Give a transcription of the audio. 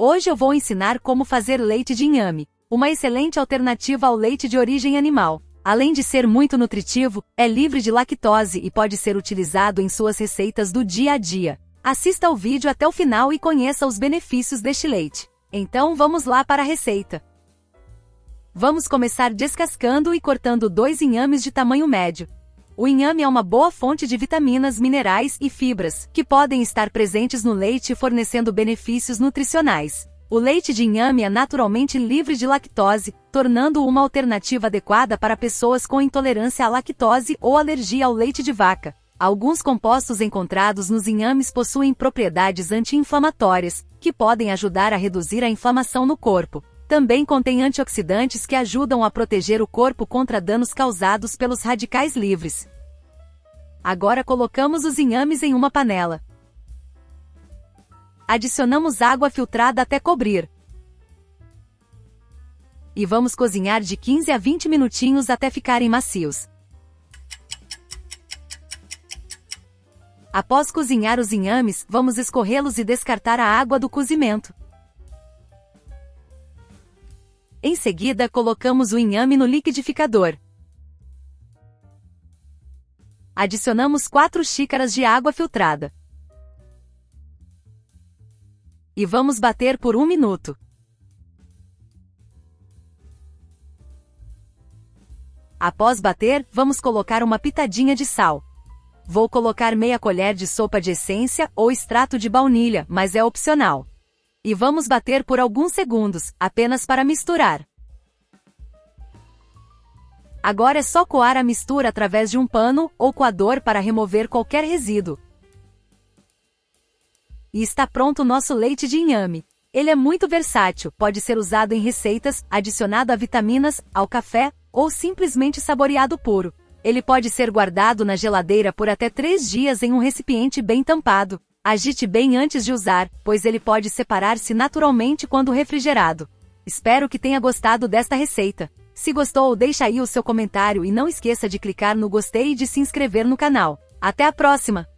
Hoje eu vou ensinar como fazer leite de inhame, uma excelente alternativa ao leite de origem animal. Além de ser muito nutritivo, é livre de lactose e pode ser utilizado em suas receitas do dia a dia. Assista ao vídeo até o final e conheça os benefícios deste leite. Então vamos lá para a receita. Vamos começar descascando e cortando dois inhames de tamanho médio. O inhame é uma boa fonte de vitaminas, minerais e fibras, que podem estar presentes no leite fornecendo benefícios nutricionais. O leite de inhame é naturalmente livre de lactose, tornando-o uma alternativa adequada para pessoas com intolerância à lactose ou alergia ao leite de vaca. Alguns compostos encontrados nos inhames possuem propriedades anti-inflamatórias, que podem ajudar a reduzir a inflamação no corpo. Também contém antioxidantes que ajudam a proteger o corpo contra danos causados pelos radicais livres. Agora colocamos os inhames em uma panela. Adicionamos água filtrada até cobrir. E vamos cozinhar de 15 a 20 minutinhos até ficarem macios. Após cozinhar os inhames, vamos escorrê-los e descartar a água do cozimento. Em seguida, colocamos o inhame no liquidificador. Adicionamos 4 xícaras de água filtrada. E vamos bater por um minuto. Após bater, vamos colocar uma pitadinha de sal. Vou colocar meia colher de sopa de essência ou extrato de baunilha, mas é opcional. E vamos bater por alguns segundos, apenas para misturar. Agora é só coar a mistura através de um pano ou coador para remover qualquer resíduo. E está pronto o nosso leite de inhame. Ele é muito versátil, pode ser usado em receitas, adicionado a vitaminas, ao café, ou simplesmente saboreado puro. Ele pode ser guardado na geladeira por até 3 dias em um recipiente bem tampado. Agite bem antes de usar, pois ele pode separar-se naturalmente quando refrigerado. Espero que tenha gostado desta receita. Se gostou, deixa aí o seu comentário e não esqueça de clicar no gostei e de se inscrever no canal. Até a próxima!